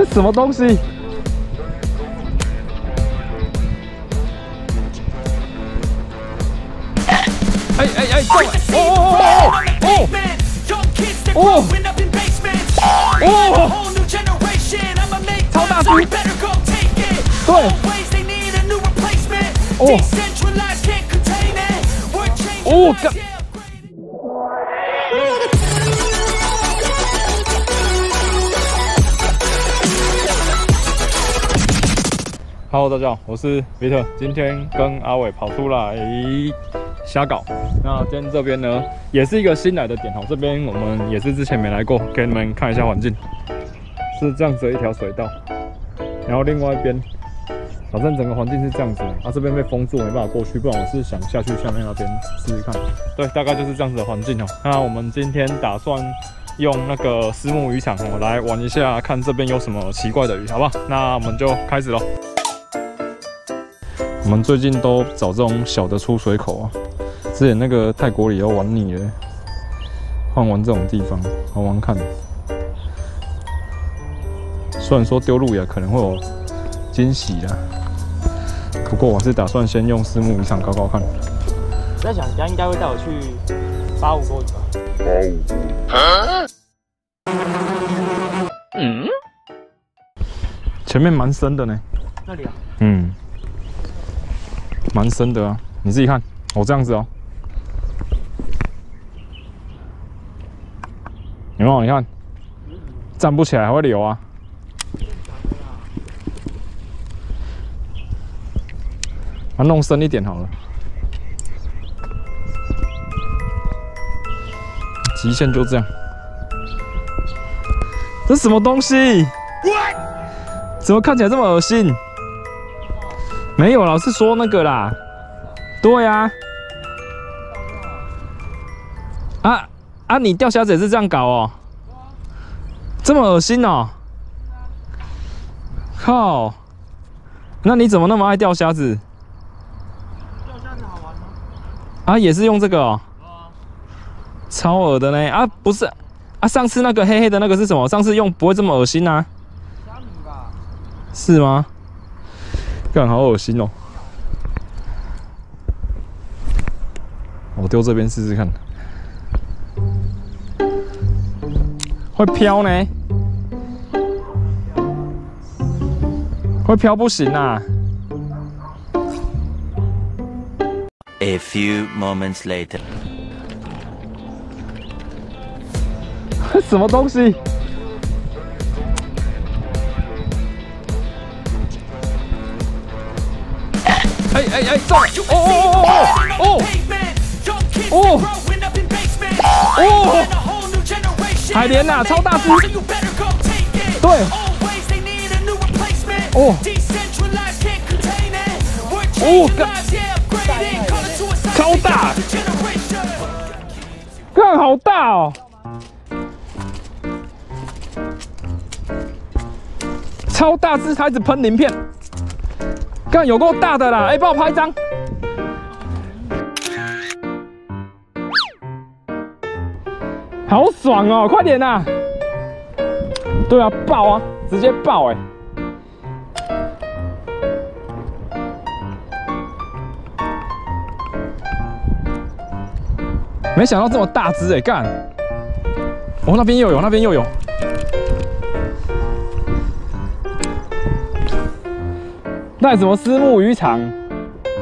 什么东西？哎哎哎！中了！哦哦哦哦哦！哦！超大只！对！哦！哦！干！Hello，大家好，我是维特，今天跟阿伟跑出来瞎搞。那今天这边呢，也是一个新来的点哦，这边我们也是之前没来过，给你们看一下环境，是这样子的一条水道，然后另外一边，反正整个环境是这样子的，啊这边被封住，没办法过去，不然我是想下去下面那边试试看。对，大概就是这样子的环境哦。那我们今天打算。用那个私募渔场哦来玩一下，看这边有什么奇怪的鱼，好不好？那我们就开始喽。我们最近都找这种小的出水口啊，之前那个泰国里要玩腻了，换玩这种地方好玩看。虽然说丢路也可能会有惊喜啦，不过我是打算先用私募渔场搞搞看。我在想，人家应该会带我去八五沟鱼吧。嗯，前面蛮深的呢。那里啊？嗯，蛮深的啊，你自己看，我、这样子哦。有没有？你看，站不起来还会流啊。啊，弄深一点好了。极限就这样。这什么东西？怎么看起来这么恶心？没有，老是说那个啦。对呀、啊。啊啊！你钓虾子也是这样搞哦？这么恶心哦？靠！那你怎么那么爱钓虾子？钓虾子好玩吗？啊，也是用这个哦？超恶的呢！啊，不是啊，上次那个黑黑的那个是什么？上次用不会这么恶心啊？虾米吧。是吗？干好恶心哦！我丢这边试试看，会飘呢？会飘不行啊！A few moments later. 什么东西？哎哎哎，中了！哦哦哦哦哦哦哦！海莲呐，超大只！对，哦哦，干，超大，看好大哦！超大只，它一直喷鳞片，看有够大的啦！哎、帮我拍一张。好爽哦！快点呐！对啊，爆啊，直接爆哎、没想到这么大只哎、干！哦，那边又有，那边又有。那什么私募渔场，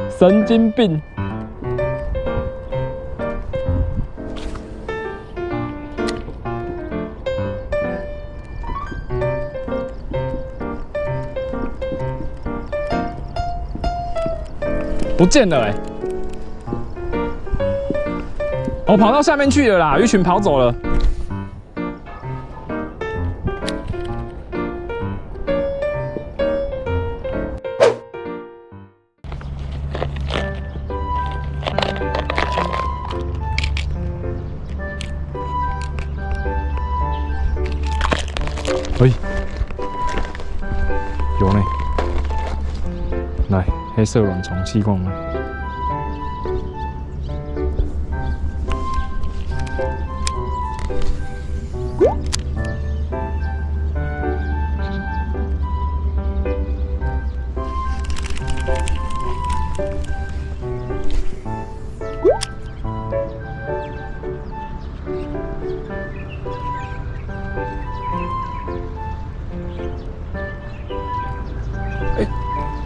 神经病！不见了哎、我跑到下面去了啦，鱼群跑走了。哎，有呢。来，黑色卵虫吸光了？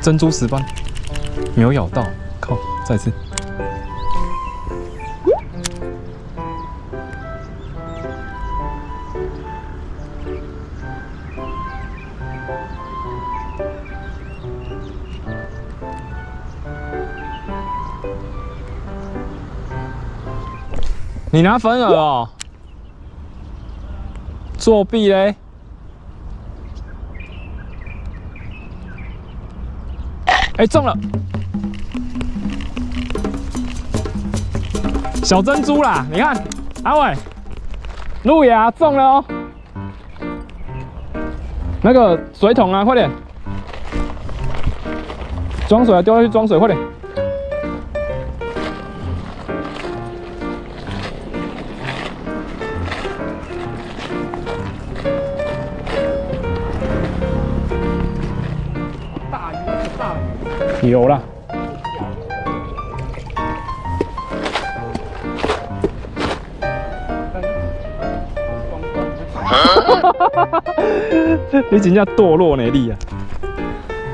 珍珠石斑，没有咬到，靠，再次。你拿粉饵哦？作弊嘞！哎，中了！小珍珠啦，你看，阿伟，路亚中了哦。那个水桶啊，快点，装水啊，丢下去装水，快点。有了，你真正堕落呢你啊，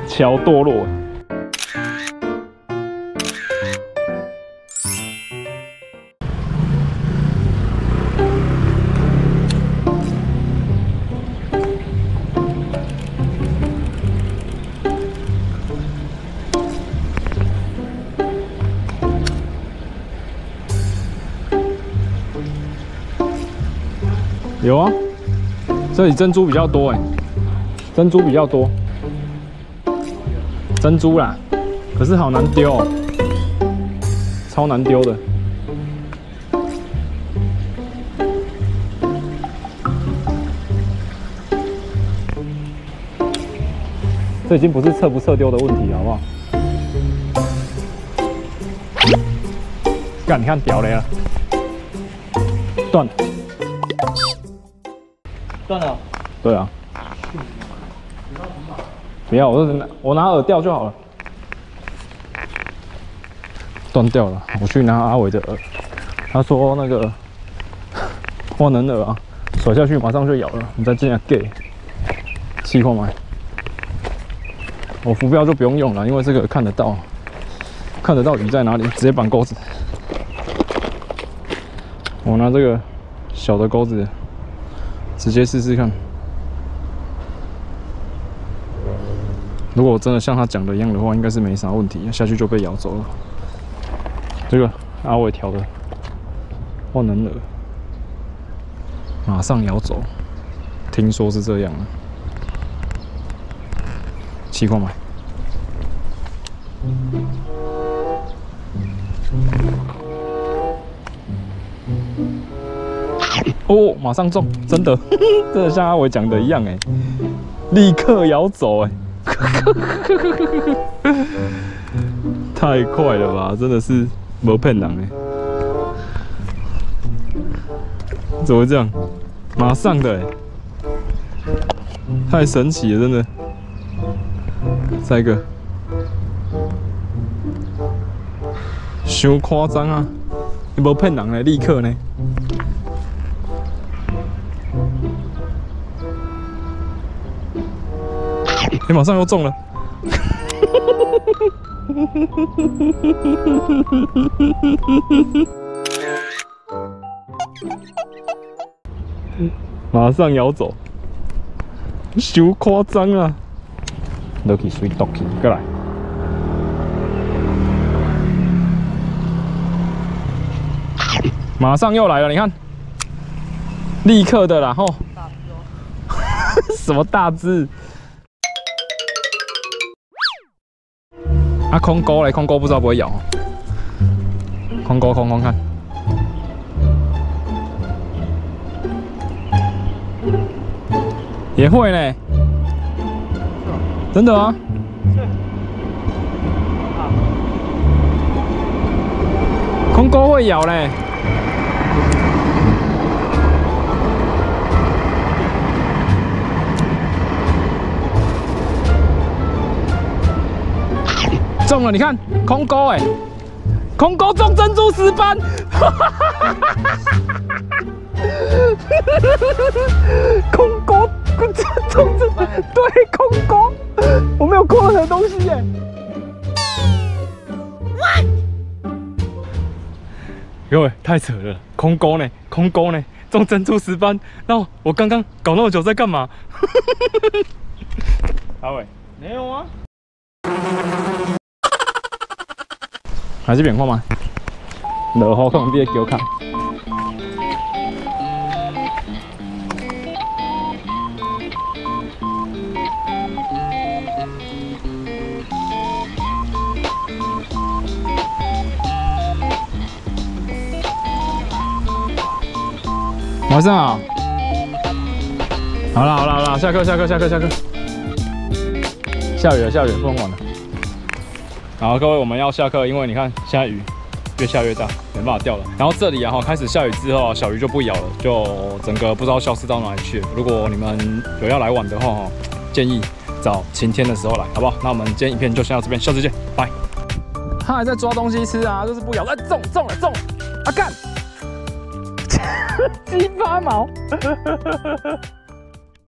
超堕落。有啊，这里珍珠比较多哎，珍珠比较多，珍珠啦，可是好难丢哦，超难丢的。这已经不是撤不撤丢的问题，好不好？干，你看屌雷了，断。断了。对啊。不要，我拿我拿饵钓就好了。断掉了，我去拿阿伟的饵。他说那个万能饵啊，甩下去马上就咬了。你再进来给，气泡买。我浮标就不用用了，因为这个看得到，看得到鱼在哪里，直接绑钩子。我拿这个小的钩子。直接试试看，如果真的像他讲的一样的话，应该是没啥问题，下去就被咬走了。这个阿伟调的万能饵，马上咬走，听说是这样啊。七块买。哦，马上中，真的，真的像阿伟讲的一样哎，立刻摇走哎，太快了吧，真的是没骗人哎，怎么这样？马上的哎，太神奇了，真的，再一个，太夸张啊，你没骗人嘞，立刻呢。你马上又中了，马上咬走，太夸张啊！Lucky sweet doggy，过来，马上又来了，你看，立刻的啦，吼，什么大只？啊，空钩嘞，空钩不知道不会咬，空钩空空看，也会呢，真的啊，空钩会咬嘞。中了，你看空钩哎，空钩中珍珠石斑，空钩中珍珠，对，空钩，我没有空任何东西耶。各位太扯了，空钩呢？空钩呢？中珍珠石斑？那我刚刚搞那么久在干嘛？阿伟，没有啊。还是扁看吗？落雨可能你会叫看。晚上好。好了好了好了，下课下课下课下课。下雨了下雨了，不能玩了。好，各位，我们要下课，因为你看现在雨越下越大，没办法钓了。然后这里啊，哈，开始下雨之后，小鱼就不咬了，就整个不知道消失到哪里去。如果你们有要来玩的话，哈，建议找晴天的时候来，好不好？那我们今天影片就先到这边，下次见，拜。他还在抓东西吃啊，就是不咬，哎，中中了中了，啊干，鸡巴毛。